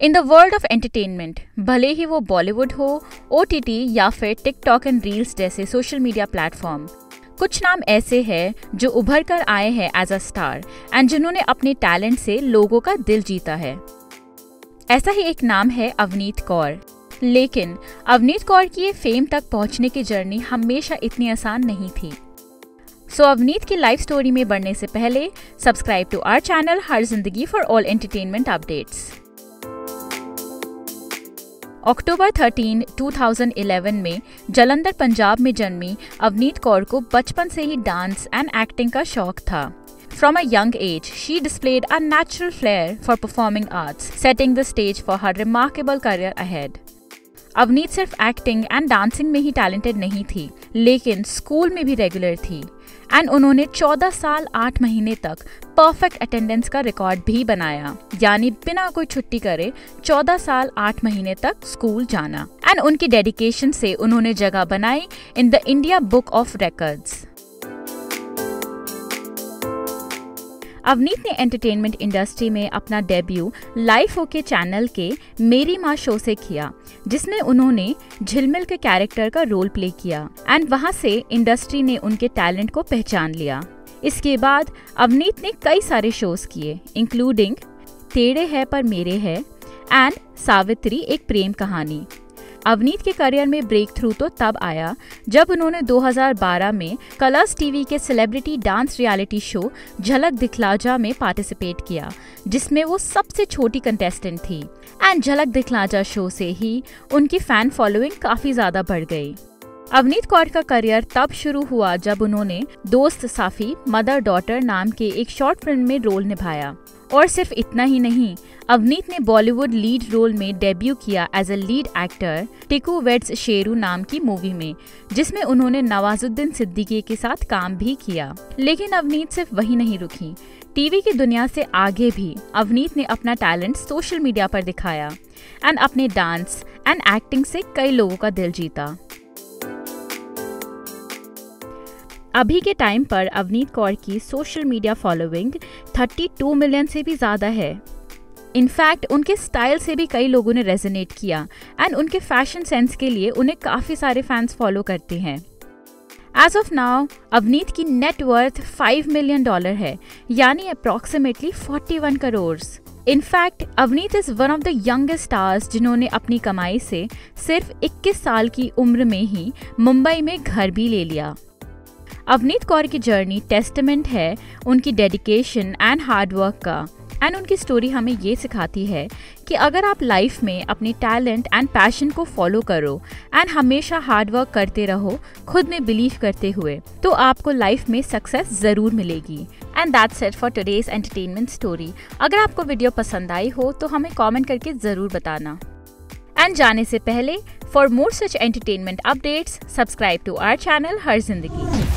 In the world of entertainment भले ही वो बॉलीवुड हो ओटीटी या फिर टिकटॉक एंड रील्स जैसे सोशल मीडिया प्लेटफॉर्म कुछ नाम ऐसे हैं जो उभर कर आए हैं एज अ स्टार एंड जिन्होंने अपने टैलेंट से लोगों का दिल जीता है। ऐसा ही एक नाम है अवनीत कौर। लेकिन अवनीत कौर की ये फेम तक पहुँचने की जर्नी हमेशा इतनी आसान नहीं थी। सो so, अवनीत की लाइफ स्टोरी में बढ़ने से पहले subscribe to our channel Har Zindagi for all entertainment updates October 13, 2011 में जलंधर पंजाब में जन्मी अवनीत कौर को बचपन से ही डांस एंड एक्टिंग का शौक था From a young age, she displayed a natural flair for performing arts, setting the stage for her remarkable career ahead. Avneet सिर्फ़ एक्टिंग एंड डांसिंग में ही टैलेंटेड नहीं थी, लेकिन स्कूल में भी रेगुलर थी। एंड उन्होंने 14 साल 8 महीने तक परफेक्ट अटेंडेंस का रिकॉर्ड भी बनाया। यानी बिना कोई छुट्टी करे 14 साल 8 महीने तक स्कूल जाना। एंड उनकी डेडिकेशन से उन्होंने जगह बनाई in the India book of records Avneet ने एंटरटेनमेंट इंडस्ट्री में अपना डेब्यू लाइफ ओके चैनल के मेरी माँ शो से किया, जिसमें उन्होंने झिलमिल के कैरेक्टर का रोल प्ले किया एंड वहाँ से इंडस्ट्री ने उनके टैलेंट को पहचान लिया। इसके बाद अवनीत ने कई सारे शोज़ किए इंक्लूडिंग तेरे है पर मेरे है एंड सावित्री एक प्रेम कहानी। अवनीत के करियर में ब्रेक थ्रू तो तब आया, जब उन्होंने 2012 में कलर्स टीवी के celebrity dance reality show Jhalak Dikhlaja में पार्टिसिपेट किया, जिसमें वो सबसे छोटी कंटेस्टेंट थी। एंड झलक दिखलाजा शो से ही उनकी फ़ैन फॉलोइंग काफ़ी ज़्यादा बढ़ गई। अवनीत कौर का करियर तब शुरू हुआ जब उन्होंने दोस्त साफी मदर डॉटर नाम के एक शॉर्ट फ़िल्म में रोल निभाया। और सिर्फ़ इतना ही नहीं, अवनीत ने बॉलीवुड लीड रोल में डेब्यू किया as a lead actor Tiku weds Sheru नाम की मूवी में, जिसमें उन्होंने नवाजुद्दीन सिद्दीकी के साथ काम भी किया। लेकिन अवनीत सिर्फ़ वही नहीं रुकी। टीवी की दुनिया से आगे भी अवनीत ने अपना टैलेंट सोशल मीडिया पर दिखाया। एंड अपने डांस एंड एक्टिंग से कई लोगों का दिल जीता। अभी के टाइम पर अवनीत कौर की सोशल मीडिया फॉलोइंग 32 मिलियन से भी ज़्यादा है। इनफैक्ट उनके स्टाइल से भी कई लोगों ने रेजोनेट किया एंड उनके फ़ैशन सेंस के लिए उन्हें काफ़ी सारे फैंस फॉलो करते हैं। एज ऑफ़ नाउ अवनीत की नेटवर्थ 5 मिलियन डॉलर है, यानी approximately 41 crore in fact Avneet is one of the youngest stars जिन्होंने अपनी कमाई से सिर्फ़ 21 साल की उम्र में ही मुंबई में घर भी ले लिया। अवनीत कौर की जर्नी टेस्टमेंट है, उनकी डेडिकेशन एंड हार्डवर्क का। एंड उनकी स्टोरी हमें ये सिखाती है कि अगर आप लाइफ में अपने टैलेंट एंड पैशन को फॉलो करो एंड हमेशा हार्ड वर्क करते रहो, खुद में बिलीव करते हुए तो आपको लाइफ में सक्सेस ज़रूर मिलेगी। And that's it for today's entertainment story अगर आपको वीडियो पसंद आई हो तो हमें कॉमेंट करके ज़रूर बताना। एंड जाने से पहले for more such entertainment updates subscribe to our channel Har Zindagi.